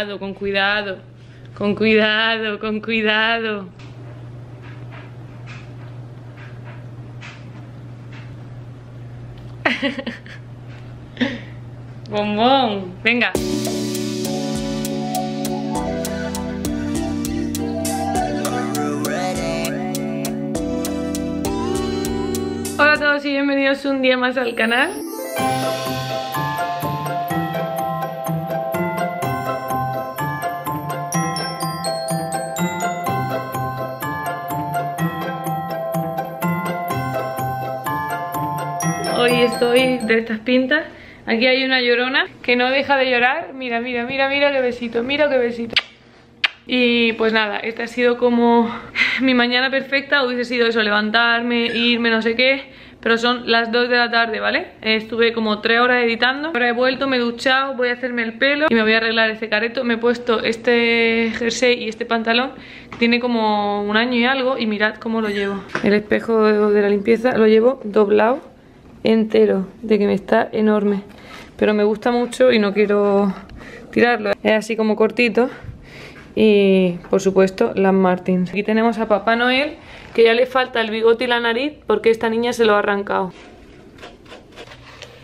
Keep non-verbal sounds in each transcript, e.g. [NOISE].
Con cuidado. Con cuidado, con cuidado. [LAUGHS] Bombón, venga. Hola a todos y bienvenidos un día más al canal. De estas pintas. Aquí hay una llorona que no deja de llorar. Mira, mira, mira, mira qué besito, mira qué besito. Y pues nada, esta ha sido como [LAUGHS] mi mañana perfecta. Hubiese sido eso, levantarme, irme, no sé qué. Pero son las 2 de la tarde, ¿vale? Estuve como 3 horas editando. Ahora he vuelto, me he duchado, voy a hacerme el pelo y me voy a arreglar este careto. Me he puesto este jersey y este pantalón tiene como un año y algo y mirad cómo lo llevo. El espejo de la limpieza lo llevo doblado entero, de que me está enorme. Pero me gusta mucho y no quiero tirarlo. Es así como cortito y por supuesto las Martins. Aquí tenemos a Papá Noel que ya le falta el bigote y la nariz porque esta niña se lo ha arrancado.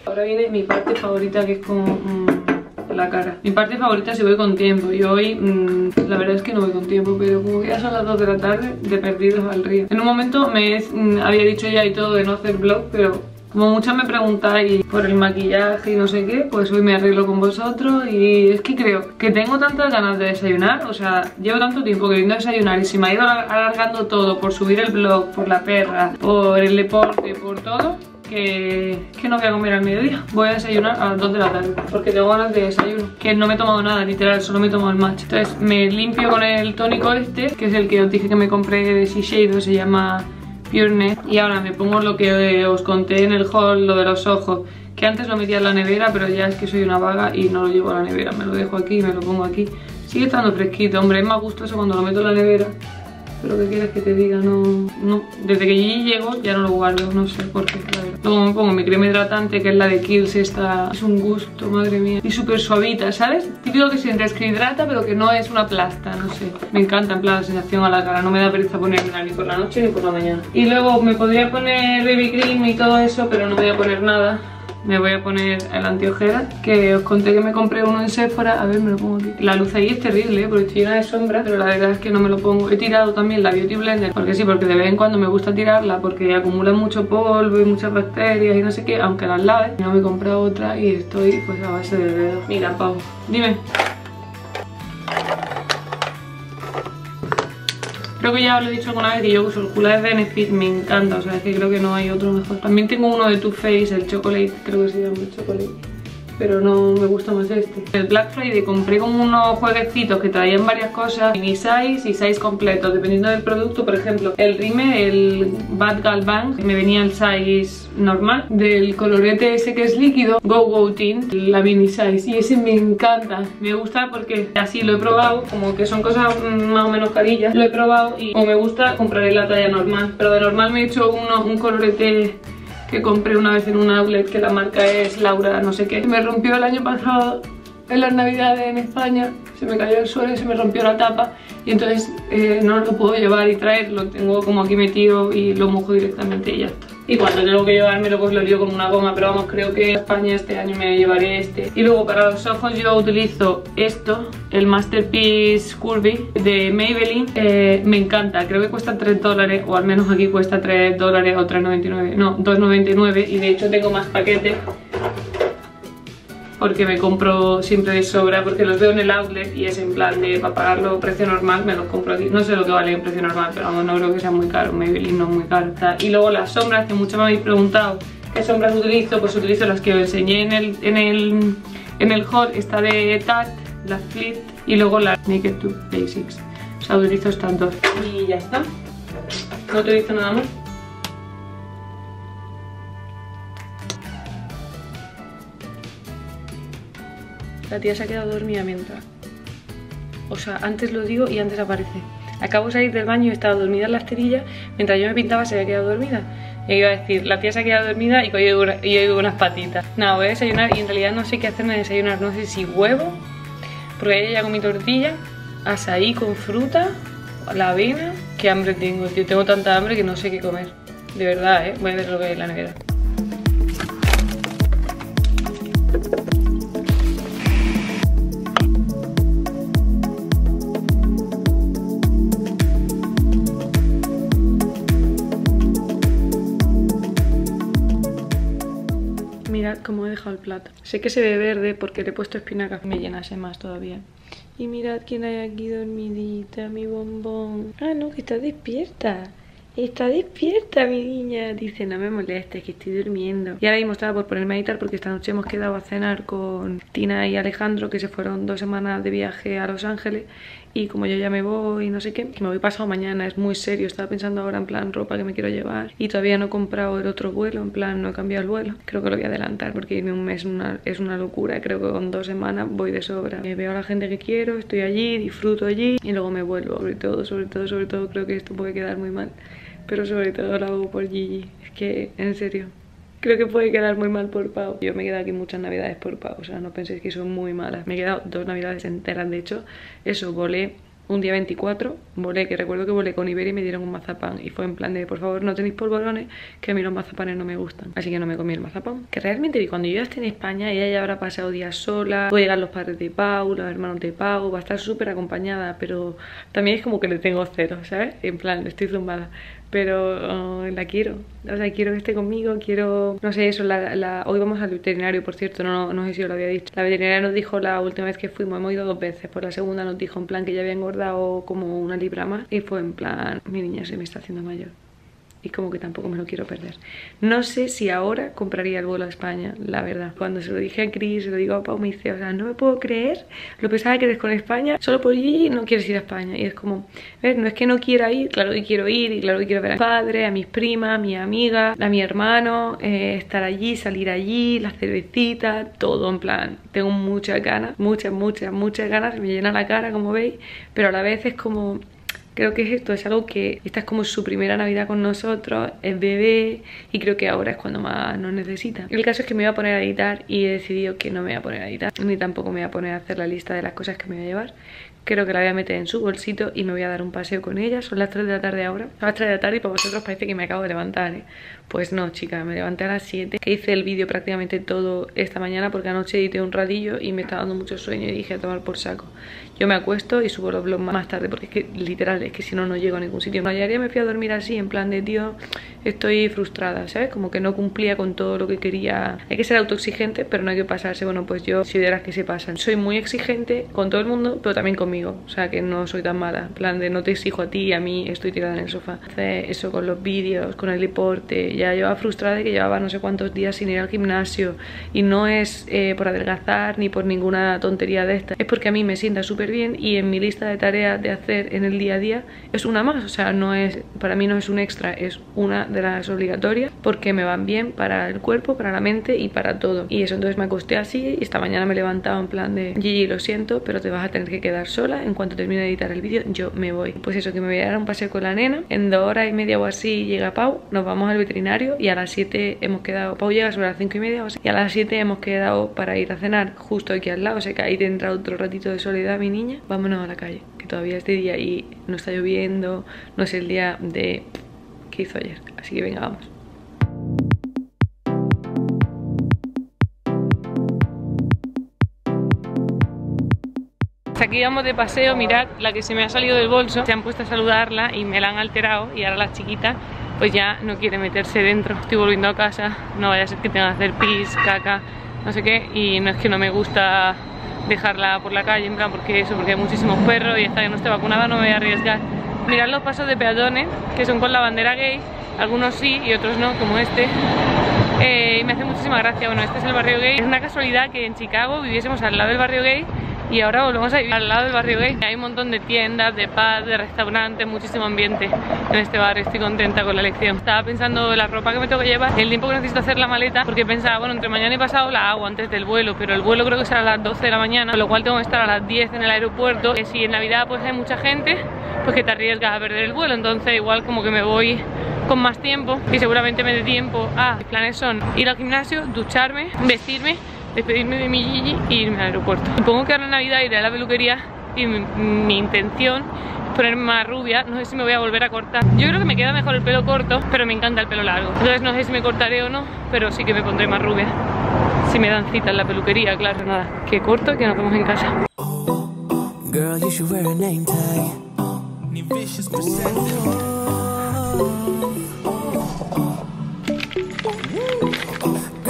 Ahora viene mi parte favorita que es como mm, la cara. Mi parte favorita si voy con tiempo y hoy mm, la verdad es que no voy con tiempo pero como ya son las 2 de la tarde de perdidos al río. En un momento me mm, había dicho ya y todo de no hacer vlog pero como muchas me preguntáis por el maquillaje y no sé qué, pues hoy me arreglo con vosotros y es que creo que tengo tantas ganas de desayunar, o sea, llevo tanto tiempo queriendo desayunar y se me ha ido alargando todo por subir el blog, por la perra, por el deporte, por todo, que, que, no voy a comer al mediodía. Voy a desayunar a las 2 de la tarde Porque tengo ganas de desayuno Que no me he tomado nada, literal, solo me he tomado el match Entonces me limpio con el tónico este Que es el que os dije que me compré de Shiseido Se llama Pureness y ahora me pongo lo que os conté en el haul, lo de los ojos que antes lo metía en la nevera pero ya es que soy una vaga y no lo llevo a la nevera. Me lo dejo aquí, me lo pongo aquí. Sigue estando fresquito, hombre, es más gustoso cuando lo meto en la nevera pero que quieres que te diga, no, no desde que llego ya no lo guardo, no sé por qué luego me pongo mi crema hidratante que es la de Kills esta, es un gusto, madre mía. Y súper suavita, ¿sabes? típico que sientes que hidrata pero que no es una plasta, no sé. Me encanta en plan la sensación a la cara, no me da pereza ponérmela ni por la noche ni por la mañana. Y luego me podría poner baby cream y todo eso pero no voy a poner nada me voy a poner el antiojera que os conté que me compré uno en Sephora. A ver me lo pongo aquí. La luz ahí es terrible ¿eh? porque estoy llena de sombra pero la verdad es que no me lo pongo. He tirado también la Beauty Blender porque sí, porque de vez en cuando me gusta tirarla porque acumula mucho polvo y muchas bacterias y no sé qué aunque las lave no me he comprado otra y estoy pues a base de dedo mira Pau, dime Creo que ya os lo he dicho alguna vez que yo uso el Cula de Benefit, me encanta, o sea, es que creo que no hay otro mejor. También tengo uno de Too Faced, el Chocolate, creo que se llama el Chocolate pero no me gusta más este. El Black Friday compré como unos jueguecitos que traían varias cosas, mini size y size completo, dependiendo del producto. Por ejemplo, el rime, el Bad Gal Bang, me venía el size normal. Del colorete ese que es líquido, Go Go Tint, la mini size. Y ese me encanta, me gusta porque así lo he probado, como que son cosas más o menos carillas. Lo he probado y como me gusta, compraré la talla normal. Pero de normal me he hecho uno, un colorete que compré una vez en un outlet que la marca es Laura no sé qué. Me rompió el año pasado en las navidades en España, se me cayó el suelo y se me rompió la tapa y entonces eh, no lo puedo llevar y traer, lo tengo como aquí metido y lo mojo directamente y ya está. Y cuando tengo que llevármelo pues lo lío con una goma, pero vamos, creo que en España este año me llevaré este. Y luego para los ojos yo utilizo esto, el Masterpiece Curvy de Maybelline. Eh, me encanta, creo que cuesta 3 dólares, o al menos aquí cuesta 3 dólares o 3,99, no, 2,99 y de hecho tengo más paquetes porque me compro siempre de sobra porque los veo en el outlet y es en plan de para pagarlo precio normal me los compro aquí no sé lo que vale en precio normal pero no creo que sea muy caro Maybelline no es muy caro y luego las sombras que muchos me habéis preguntado qué sombras utilizo pues utilizo las que os enseñé en el, en el, en el haul esta de Tarte la Flit y luego la Naked to Basics. O sea utilizo estas dos. Y ya está. No utilizo nada más La tía se ha quedado dormida mientras. O sea, antes lo digo y antes aparece. Acabo de salir del baño y estaba dormida en la esterilla. Mientras yo me pintaba se había quedado dormida. Y iba a decir, la tía se ha quedado dormida y hoy oigo unas patitas. Nada, voy a desayunar y en realidad no sé qué hacerme desayunar. No sé si huevo, porque ayer ya comí tortilla, asaí con fruta, la avena. Qué hambre tengo, tío. Tengo tanta hambre que no sé qué comer. De verdad, ¿eh? Voy a ver lo que hay en la nevera. Mirad cómo he dejado el plato. Sé que se ve verde porque le he puesto espinacas. Me llenase más todavía. Y mirad quién hay aquí dormidita, mi bombón. Ah, no, que está despierta. Está despierta mi niña Dice, no me molestes, que estoy durmiendo Y ahora mismo estaba por ponerme a editar porque esta noche hemos quedado a cenar con Tina y Alejandro Que se fueron dos semanas de viaje a Los Ángeles Y como yo ya me voy, no sé qué Que me voy pasado mañana, es muy serio Estaba pensando ahora en plan ropa que me quiero llevar Y todavía no he comprado el otro vuelo En plan, no he cambiado el vuelo Creo que lo voy a adelantar porque irme un mes una, es una locura Creo que con dos semanas voy de sobra me Veo a la gente que quiero, estoy allí, disfruto allí Y luego me vuelvo, sobre todo, sobre todo, sobre todo Creo que esto puede quedar muy mal pero sobre todo lo hago por Gigi. Es que, en serio, creo que puede quedar muy mal por Pau. Yo me he quedado aquí muchas navidades por Pau, o sea, no penséis que son muy malas. Me he quedado dos navidades enteras, de hecho, eso, volé un día 24 volé, que recuerdo que volé con Iberia y me dieron un mazapán y fue en plan de, por favor, no tenéis polvorones que a mí los mazapanes no me gustan así que no me comí el mazapán que realmente cuando yo esté en España ella ya habrá pasado días sola puede llegar los padres de Pau, los hermanos de Pau va a estar súper acompañada pero también es como que le tengo cero, ¿sabes? en plan, estoy zumbada pero oh, la quiero, o sea, quiero que esté conmigo, quiero, no sé, eso, la, hoy vamos al veterinario, por cierto, no, no sé si os lo había dicho, la veterinaria nos dijo la última vez que fuimos, hemos ido dos veces, por la segunda nos dijo en plan que ya había engordado como una libra más y fue en plan, mi niña se me está haciendo mayor y como que tampoco me lo quiero perder. No sé si ahora compraría el vuelo a España, la verdad. Cuando se lo dije a Chris, se lo digo a Pau, me dice, o sea, no me puedo creer lo pesada que eres con España, solo por allí no quieres ir a España. Y es como, ¿ves? No es que no quiera ir, claro que quiero ir y claro que quiero ver a mi padre, a mis primas, a mi amiga, a mi hermano, eh, estar allí, salir allí, la cervecita, todo en plan. Tengo muchas ganas, muchas, muchas, muchas ganas, me llena la cara como veis, pero a la vez es como Creo que esto es algo que esta es como su primera Navidad con nosotros, es bebé y creo que ahora es cuando más nos necesita. El caso es que me voy a poner a editar y he decidido que no me voy a poner a editar, ni tampoco me voy a poner a hacer la lista de las cosas que me voy a llevar. Creo que la voy a meter en su bolsito y me voy a dar un paseo con ella. Son las 3 de la tarde ahora. Son las 3 de la tarde y para vosotros parece que me acabo de levantar, ¿eh? Pues no, chica, me levanté a las 7. Hice el vídeo prácticamente todo esta mañana porque anoche edité un ratillo y me estaba dando mucho sueño y dije a tomar por saco. Yo me acuesto y subo los vlogs más tarde porque es que literal, es que si no, no llego a ningún sitio. Ayer me fui a dormir así, en plan de tío, estoy frustrada, ¿sabes? Como que no cumplía con todo lo que quería. Hay que ser autoexigente, pero no hay que pasarse. Bueno, pues yo soy de las que se pasan. Soy muy exigente con todo el mundo, pero también conmigo. O sea, que no soy tan mala. En plan de no te exijo a ti y a mí estoy tirada en el sofá. Hace eso con los vídeos, con el deporte. Ya llevaba frustrada de que llevaba no sé cuántos días sin ir al gimnasio. Y no es eh, por adelgazar ni por ninguna tontería de esta. Es porque a mí me sienta súper bien y en mi lista de tareas de hacer en el día a día es una más. O sea, no es, para mí no es un extra, es una de las obligatorias porque me van bien para el cuerpo, para la mente y para todo. Y eso entonces me acosté así y esta mañana me he levantado en plan de Gigi, lo siento, pero te vas a tener que quedar sola. En cuanto termine de editar el vídeo, yo me voy. Pues eso, que me voy a dar un paseo con la nena. En dos horas y media o así llega Pau, nos vamos al veterinario y a las 7 hemos quedado, Pau llega sobre las 5 y media y a las 7 hemos quedado para ir a cenar justo aquí al lado. O sea que ahí tendrá otro ratito de soledad mi niña. Vámonos a la calle, que todavía es de día y no está lloviendo, no es el día de que hizo ayer. Así que venga, vamos. Aquí vamos de paseo, mirad la que se me ha salido del bolso Se han puesto a saludarla y me la han alterado Y ahora la chiquita pues ya no quiere meterse dentro. Estoy volviendo a casa, no vaya a ser que tenga que hacer pis, caca, no sé qué. Y no es que no me gusta dejarla por la calle, en plan porque eso, porque hay muchísimos perros Y esta que no esté vacunada no me voy a arriesgar. Mirad los pasos de peatones, que son con la bandera gay. Algunos sí y otros no, como este. Eh, y me hace muchísima gracia, bueno, este es el barrio gay. Es una casualidad que en Chicago viviésemos al lado del barrio gay y ahora volvemos a vivir al lado del barrio gay. Hay un montón de tiendas, de pubs, de restaurantes, muchísimo ambiente en este barrio. Estoy contenta con la elección. Estaba pensando en la ropa que me tengo que llevar, el tiempo que necesito hacer la maleta, porque pensaba, bueno, entre mañana y pasado la hago antes del vuelo, pero el vuelo creo que será a las 12 de la mañana, con lo cual tengo que estar a las 10 en el aeropuerto. Que si en Navidad pues hay mucha gente, pues que te arriesgas a perder el vuelo, entonces igual como que me voy con más tiempo y seguramente me dé tiempo a... Mis planes son ir al gimnasio, ducharme, vestirme, despedirme de mi Gigi e irme al aeropuerto. Supongo que ahora en Navidad iré a la peluquería y mi, mi intención ponerme más rubia, no sé si me voy a volver a cortar. Yo creo que me queda mejor el pelo corto, pero me encanta el pelo largo. Entonces no sé si me cortaré o no, pero sí que me pondré más rubia. Si me dan cita en la peluquería, claro, nada. Que corto y que nos vemos en casa. Girl, you should wear a name tag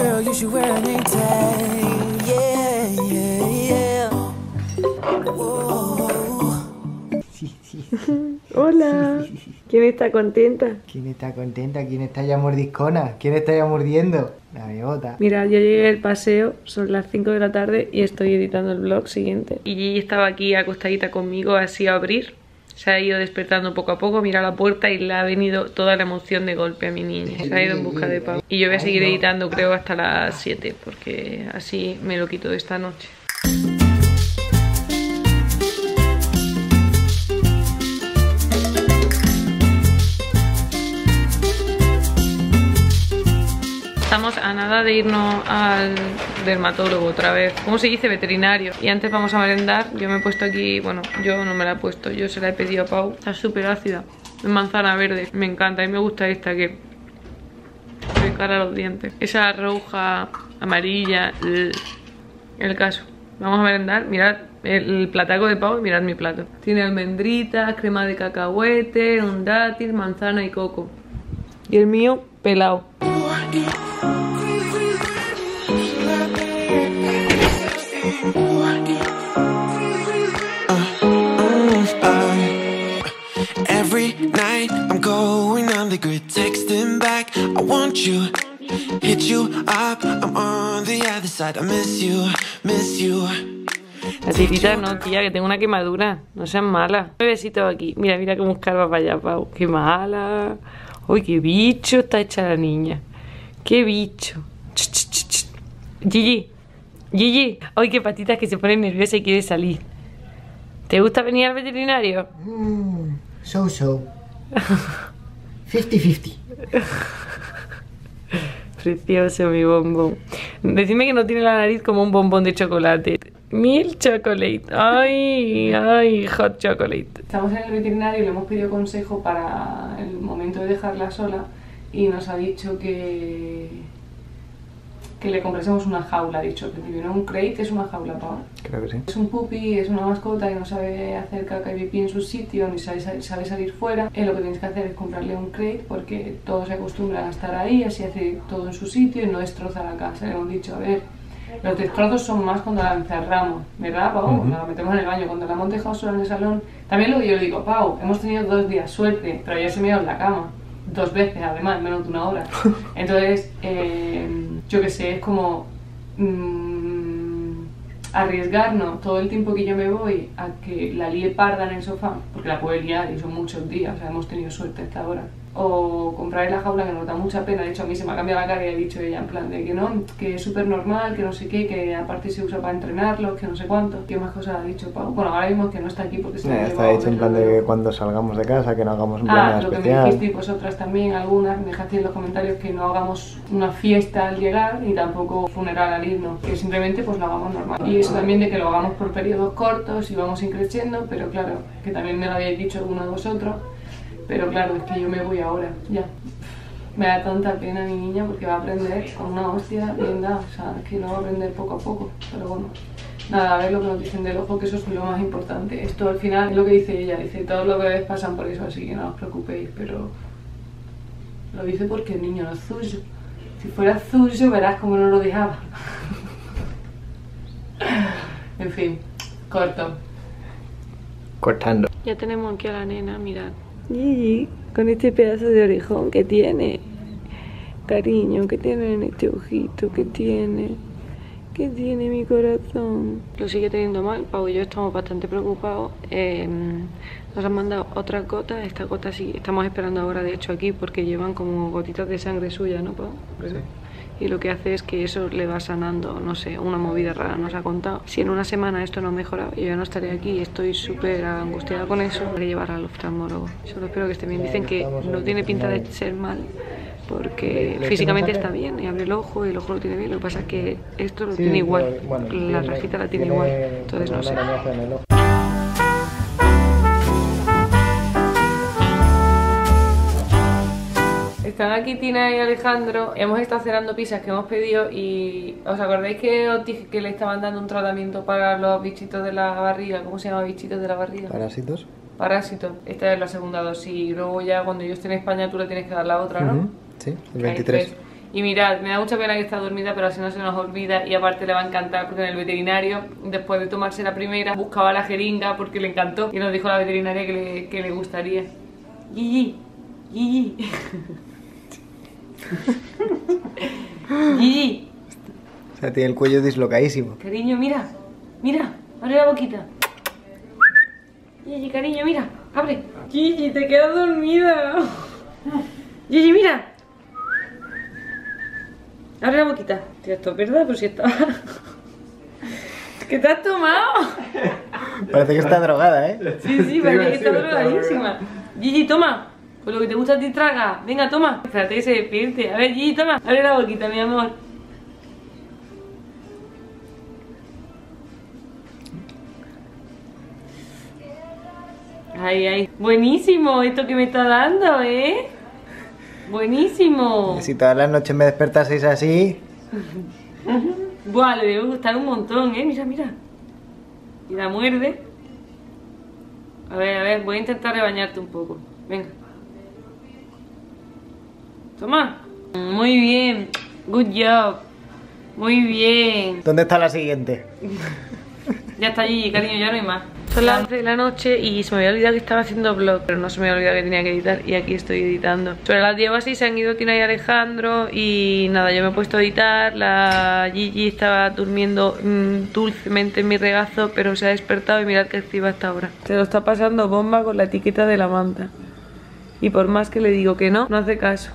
Girl, you should wear a name tag Yeah, yeah, yeah Hola. ¿Quién está contenta? ¿Quién está contenta? ¿Quién está ya mordiscona? ¿Quién está ya mordiendo? La bebota. Mira, yo llegué al paseo, son las 5 de la tarde y estoy editando el vlog siguiente. Y Gigi estaba aquí acostadita conmigo así a abrir. Se ha ido despertando poco a poco, mira la puerta y le ha venido toda la emoción de golpe a mi niña. Se ha ido en busca de Pau. Y yo voy a seguir editando creo hasta las 7 porque así me lo quito de esta noche. De irnos al dermatólogo otra vez. ¿Cómo se dice? Veterinario. Y antes vamos a merendar. Yo me he puesto aquí, bueno, yo no me la he puesto, yo se la he pedido a Pau. Está súper ácida. Es manzana verde. Me encanta. Mí me gusta esta que me cara los dientes. Esa roja, amarilla, el caso. Vamos a merendar. Mirad el plataco de Pau y mirad mi plato. Tiene almendritas, crema de cacahuete, un dátil, manzana y coco. Y el mío, pelado. You, hit you up. I'm on the other side. I miss you, miss you. La titita no, tía, que tengo una quemadura. No seas mala. Un besito aquí. Mira, mira cómo escarba para allá, Pau. Qué mala. Uy, qué bicho está hecha la niña. Qué bicho. Ch -ch -ch Gigi. Gigi. Ay, qué patitas que se pone nerviosa y quiere salir. ¿Te gusta venir al veterinario? Mmm, so so. [LAUGHS] 50-50. [LAUGHS] [LAUGHS] Precioso mi bombón. Decime que no tiene la nariz como un bombón de chocolate. Mil chocolate. Ay, ay, hot chocolate. Estamos en el veterinario y le hemos pedido consejo para el momento de dejarla sola y nos ha dicho que que le comprásemos una jaula, dicho al principio, ¿no? Un crate es una jaula, ¿para? Creo que sí. Es un puppy, es una mascota que no sabe hacer caca y pipí en su sitio, ni sabe, sabe salir fuera. Eh, lo que tienes que hacer es comprarle un crate porque todos se acostumbran a estar ahí, así hace todo en su sitio y no destroza la casa. Le hemos dicho, a ver, los destrozos son más cuando la encerramos, ¿verdad, Pau? Cuando la metemos en el baño, cuando la hemos dejado sola en el salón. También lo que yo le digo, Pau, hemos tenido dos días suerte, pero ayer se me en la cama. Dos veces, además, en menos de una hora. [LAUGHS] Entonces, eh, yo que sé, es como mmm, arriesgarnos todo el tiempo que yo me voy a que la líe parda en el sofá, porque la puede liar y son muchos días, o sea, hemos tenido suerte hasta ahora o comprar la jaula que nos da mucha pena, de hecho a mí se me ha cambiado la cara y ha dicho ella en plan de que no, que es súper normal, que no sé qué, que aparte se usa para entrenarlos, que no sé cuánto, ¿qué más cosas ha dicho Pau? Bueno, ahora mismo que no está aquí porque se Ya, está dicho en plan de que cuando salgamos de casa, que no hagamos un plan Ah, lo que me especial. dijisteis vosotras también, algunas, me dejasteis en los comentarios que no hagamos una fiesta al llegar ni tampoco funeral al irnos, que simplemente pues lo hagamos normal. Y eso también de que lo hagamos por periodos cortos y vamos increciendo, pero claro, que también me lo habéis dicho alguno de vosotros, pero claro, es que yo me voy ahora, ya. Me da tanta pena mi niña porque va a aprender con una hostia bien dada, o sea, es que no va a aprender poco a poco, pero bueno. Nada, a ver lo que nos dicen del ojo, que eso es lo más importante. Esto al final es lo que dice ella, dice, todos los bebés pasan por eso, así que no os preocupéis, pero lo dice porque el niño no es suyo. Si fuera suyo, verás cómo no lo dejaba. [LAUGHS] en fin, corto. Cortando. Ya tenemos aquí a la nena, mirad. Gigi, con este pedazo de orejón que tiene. Cariño, que tiene en este ojito, que tiene. Que tiene mi corazón. Lo sigue teniendo mal, Pau y yo estamos bastante preocupados. Eh, nos han mandado otras gotas. Esta gota sí, estamos esperando ahora, de hecho, aquí, porque llevan como gotitas de sangre suya, ¿no, Pau? Sí. Y lo que hace es que eso le va sanando, no sé, una movida rara nos ha contado. Si en una semana esto no mejora, yo ya no estaré aquí, estoy súper angustiada con eso, que llevar al oftalmólogo. Solo espero que esté bien. Dicen que no tiene pinta de ser mal, porque físicamente está bien y abre el ojo y el ojo lo tiene bien. Lo que pasa es que esto lo tiene igual, la rajita la tiene igual, entonces no sé. Están aquí Tina y Alejandro. Hemos estado cenando pizzas que hemos pedido y ¿os acordáis que os dije que le estaban dando un tratamiento para los bichitos de la barriga? ¿Cómo se llama bichitos de la barriga? ¿Parásitos? Parásitos. Esta es la segunda dosis y luego ya cuando yo esté en España tú le tienes que dar la otra, ¿no? Sí, el 23. Y mirad, me da mucha pena que está dormida, pero así no se nos olvida y aparte le va a encantar porque en el veterinario, después de tomarse la primera, buscaba la jeringa porque le encantó y nos dijo la veterinaria que le, que le gustaría. Gigi, Gigi. [LAUGHS] [LAUGHS] Gigi, O sea, tiene el cuello dislocadísimo. cariño, mira, mira, abre la boquita. Gigi, cariño, mira, abre. Gigi, te quedas dormida. Gigi, mira. Abre la boquita. Tío, esto es verdad, pero si está. [LAUGHS] ¿Qué te has tomado? Parece que está drogada, ¿eh? Sí, sí, parece que está drogadísima. Gigi, toma. Pues lo que te gusta a ti traga. Venga, toma. Espérate que se despierte. A ver, Gigi, toma. Abre la boquita, mi amor. Ay, ay. Buenísimo esto que me está dando, ¿eh? Buenísimo. Si todas las noches me despertaseis así, [LAUGHS] Buah, le debe gustar un montón, ¿eh? Mira, mira. Y la muerde. A ver, a ver, voy a intentar rebañarte un poco. Venga. Toma. Muy bien. Good job. Muy bien. ¿dónde está la siguiente? [LAUGHS] Ya está allí, cariño, ya no hay más. Son las 11 de la noche y se me había olvidado que estaba haciendo vlog, pero no se me había olvidado que tenía que editar y aquí estoy editando. Sobre las 10 o así se han ido Tina y Alejandro y nada, yo me he puesto a editar, la Gigi estaba durmiendo mm, dulcemente en mi regazo, pero se ha despertado y mirad que activa hasta ahora. Se lo está pasando bomba con la etiqueta de la manta. Y por más que le digo que no, no hace caso.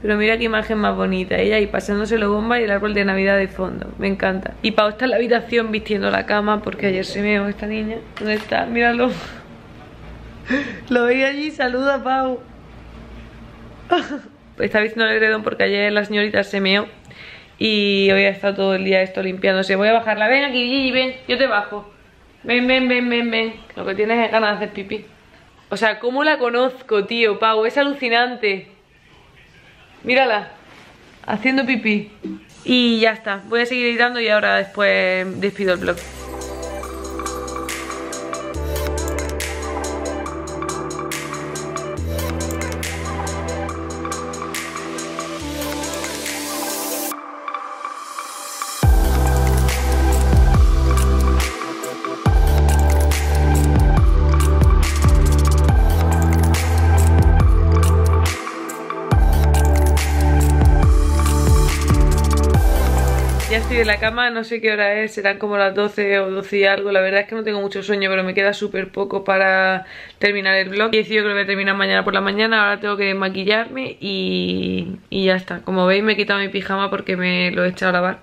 Pero mira qué imagen más bonita, ella ahí pasándoselo bomba y el árbol de Navidad de fondo, me encanta. Y Pau está en la habitación vistiendo la cama porque ayer se meó esta niña. ¿Dónde está? Míralo. [LAUGHS] Lo veis allí, saluda Pau. [LAUGHS] Está vistiendo el edredón porque ayer la señorita se meó y hoy ha estado todo el día esto limpiándose. Voy a bajarla, ven aquí Gigi, ven, yo te bajo. Ven, ven, ven, ven, ven. Lo que tienes es ganas de hacer pipí. O sea, ¿cómo la conozco, tío, Pau? Es alucinante. Mírala, haciendo pipí. Y ya está, voy a seguir editando y ahora después despido el vlog. La cama, no sé qué hora es, serán como las 12 o 12 y algo. La verdad es que no tengo mucho sueño, pero me queda súper poco para terminar el vlog. He decidido que lo voy a terminar mañana por la mañana, ahora tengo que maquillarme y, y ya está. Como veis me he quitado mi pijama porque me lo he echado a lavar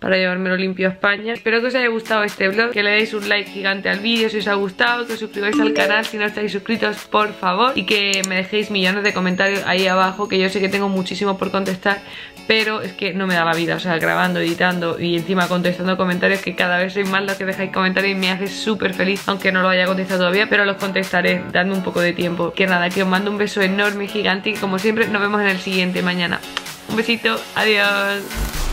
para llevármelo limpio a España. Espero que os haya gustado este vlog, que le deis un like gigante al vídeo si os ha gustado, que os suscribáis al canal si no estáis suscritos, por favor, y que me dejéis millones de comentarios ahí abajo, que yo sé que tengo muchísimo por contestar, pero es que no me da la vida, o sea, grabando, editando y encima contestando comentarios que cada vez sois más los que dejáis comentarios y me hace súper feliz, aunque no lo haya contestado todavía, pero los contestaré, dadme un poco de tiempo. Que nada, que os mando un beso enorme, gigante y como siempre nos vemos en el siguiente mañana. Un besito, adiós.